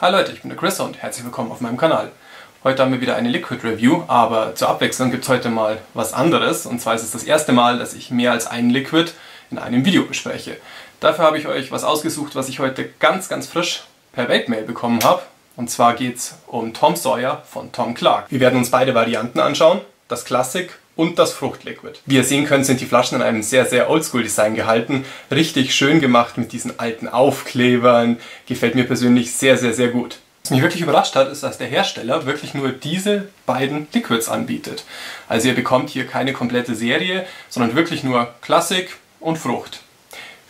Hallo Leute, ich bin der Chris und herzlich willkommen auf meinem Kanal. Heute haben wir wieder eine Liquid Review, aber zur Abwechslung gibt es heute mal was anderes. Und zwar ist es das erste Mal, dass ich mehr als einen Liquid in einem Video bespreche. Dafür habe ich euch was ausgesucht, was ich heute ganz, ganz frisch per Webmail bekommen habe. Und zwar geht es um Tom Sawyer von Tom Clark. Wir werden uns beide Varianten anschauen, das Classic und das Fruchtliquid. Wie ihr sehen könnt, sind die Flaschen in einem sehr, sehr Oldschool-Design gehalten. Richtig schön gemacht mit diesen alten Aufklebern. Gefällt mir persönlich sehr, sehr, sehr gut. Was mich wirklich überrascht hat, ist, dass der Hersteller wirklich nur diese beiden Liquids anbietet. Also ihr bekommt hier keine komplette Serie, sondern wirklich nur Klassik und Frucht.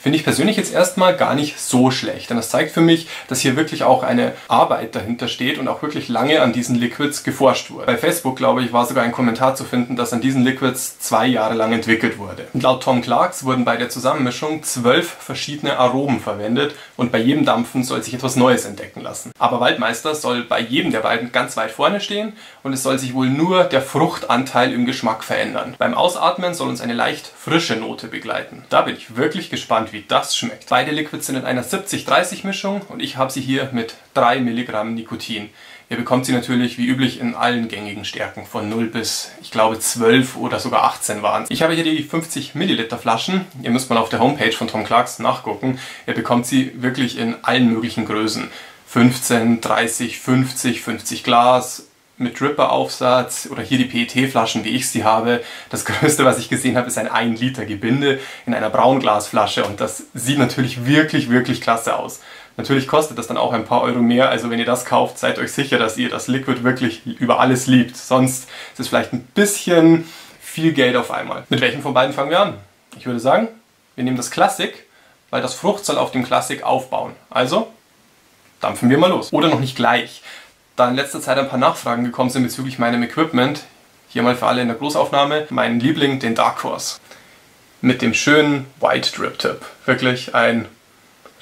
Finde ich persönlich jetzt erstmal gar nicht so schlecht, denn das zeigt für mich, dass hier wirklich auch eine Arbeit dahinter steht und auch wirklich lange an diesen Liquids geforscht wurde. Bei Facebook, glaube ich, war sogar ein Kommentar zu finden, dass an diesen Liquids zwei Jahre lang entwickelt wurde. Und laut Tom Clarks wurden bei der Zusammenmischung zwölf verschiedene Aromen verwendet und bei jedem Dampfen soll sich etwas Neues entdecken lassen. Aber Waldmeister soll bei jedem der beiden ganz weit vorne stehen und es soll sich wohl nur der Fruchtanteil im Geschmack verändern. Beim Ausatmen soll uns eine leicht frische Note begleiten. Da bin ich wirklich gespannt, wie das schmeckt. Beide Liquids sind in einer 70-30 Mischung und ich habe sie hier mit 3 Milligramm Nikotin. Ihr bekommt sie natürlich wie üblich in allen gängigen Stärken von 0 bis, ich glaube, 12 oder sogar 18 waren Ich habe hier die 50 Milliliter Flaschen. Ihr müsst mal auf der Homepage von Tom Clarks nachgucken. Ihr bekommt sie wirklich in allen möglichen Größen. 15, 30, 50, 50 Glas, mit Dripper-Aufsatz oder hier die PET-Flaschen, wie ich sie habe. Das größte, was ich gesehen habe, ist ein 1 Liter Gebinde in einer Braunglasflasche und das sieht natürlich wirklich, wirklich klasse aus. Natürlich kostet das dann auch ein paar Euro mehr, also wenn ihr das kauft, seid euch sicher, dass ihr das Liquid wirklich über alles liebt. Sonst ist es vielleicht ein bisschen viel Geld auf einmal. Mit welchem von beiden fangen wir an? Ich würde sagen, wir nehmen das Classic, weil das Frucht soll auf dem Classic aufbauen. Also, dampfen wir mal los. Oder noch nicht gleich da in letzter Zeit ein paar Nachfragen gekommen sind bezüglich meinem Equipment, hier mal für alle in der Großaufnahme, mein Liebling, den Dark Horse. Mit dem schönen White Drip Tip. Wirklich ein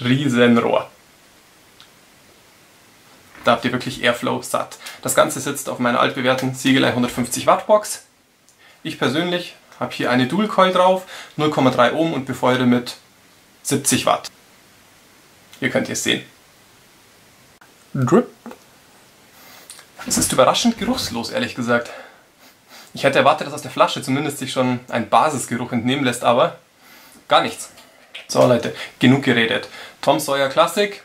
Riesenrohr. Da habt ihr wirklich Airflow satt. Das Ganze sitzt auf meiner altbewährten Siegelei 150 Watt Box. Ich persönlich habe hier eine Dual Coil drauf, 0,3 Ohm und befeuere mit 70 Watt. Hier könnt ihr es sehen. Drip ist überraschend geruchslos, ehrlich gesagt. Ich hätte erwartet, dass aus der Flasche zumindest sich schon ein Basisgeruch entnehmen lässt, aber gar nichts. So Leute, genug geredet. Tom Sawyer Classic.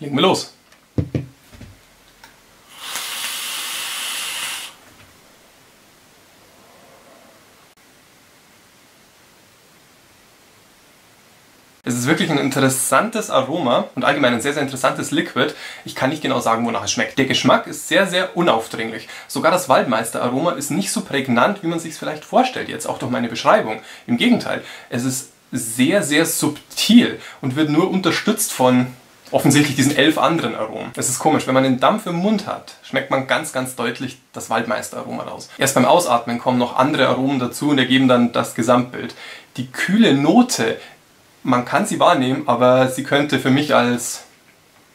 Legen wir los. Es ist wirklich ein interessantes Aroma und allgemein ein sehr, sehr interessantes Liquid. Ich kann nicht genau sagen, wonach es schmeckt. Der Geschmack ist sehr, sehr unaufdringlich. Sogar das Waldmeister-Aroma ist nicht so prägnant, wie man sich es vielleicht vorstellt, jetzt auch durch meine Beschreibung. Im Gegenteil, es ist sehr, sehr subtil und wird nur unterstützt von offensichtlich diesen elf anderen Aromen. Es ist komisch, wenn man den Dampf im Mund hat, schmeckt man ganz, ganz deutlich das Waldmeister-Aroma raus. Erst beim Ausatmen kommen noch andere Aromen dazu und ergeben dann das Gesamtbild. Die kühle Note man kann sie wahrnehmen, aber sie könnte für mich als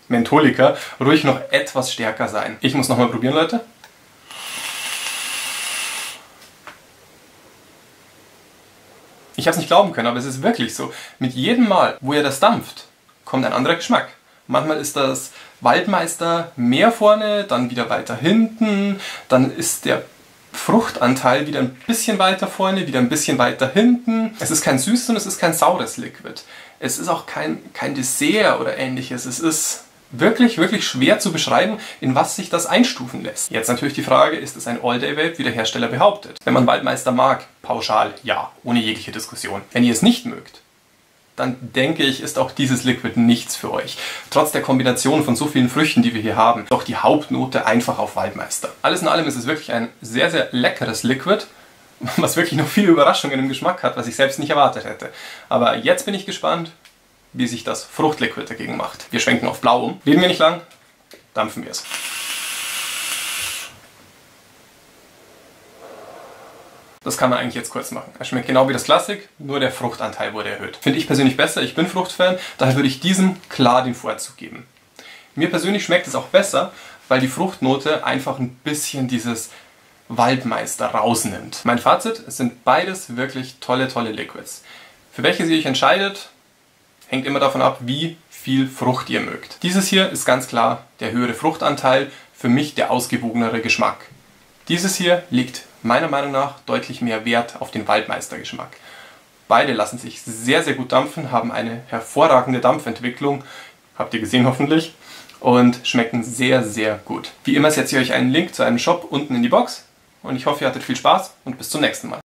Mentholiker ruhig noch etwas stärker sein. Ich muss nochmal probieren, Leute. Ich habe es nicht glauben können, aber es ist wirklich so. Mit jedem Mal, wo ihr das dampft, kommt ein anderer Geschmack. Manchmal ist das Waldmeister mehr vorne, dann wieder weiter hinten, dann ist der Fruchtanteil wieder ein bisschen weiter vorne, wieder ein bisschen weiter hinten. Es ist kein süßes und es ist kein saures Liquid. Es ist auch kein, kein Dessert oder ähnliches. Es ist wirklich, wirklich schwer zu beschreiben, in was sich das einstufen lässt. Jetzt natürlich die Frage, ist es ein All-Day-Vape, wie der Hersteller behauptet? Wenn man Waldmeister mag, pauschal ja, ohne jegliche Diskussion. Wenn ihr es nicht mögt, dann denke ich, ist auch dieses Liquid nichts für euch. Trotz der Kombination von so vielen Früchten, die wir hier haben, doch die Hauptnote einfach auf Waldmeister. Alles in allem ist es wirklich ein sehr, sehr leckeres Liquid, was wirklich noch viele Überraschungen im Geschmack hat, was ich selbst nicht erwartet hätte. Aber jetzt bin ich gespannt, wie sich das Fruchtliquid dagegen macht. Wir schwenken auf Blau um. Reden wir nicht lang, dampfen wir es. Das kann man eigentlich jetzt kurz machen. Er schmeckt genau wie das Klassik, nur der Fruchtanteil wurde erhöht. Finde ich persönlich besser, ich bin Fruchtfan, daher würde ich diesem klar den Vorzug geben. Mir persönlich schmeckt es auch besser, weil die Fruchtnote einfach ein bisschen dieses Waldmeister rausnimmt. Mein Fazit, es sind beides wirklich tolle, tolle Liquids. Für welche sie euch entscheidet, hängt immer davon ab, wie viel Frucht ihr mögt. Dieses hier ist ganz klar der höhere Fruchtanteil, für mich der ausgewogenere Geschmack. Dieses hier legt meiner Meinung nach deutlich mehr Wert auf den Waldmeistergeschmack. Beide lassen sich sehr, sehr gut dampfen, haben eine hervorragende Dampfentwicklung, habt ihr gesehen hoffentlich, und schmecken sehr, sehr gut. Wie immer setze ich euch einen Link zu einem Shop unten in die Box und ich hoffe, ihr hattet viel Spaß und bis zum nächsten Mal.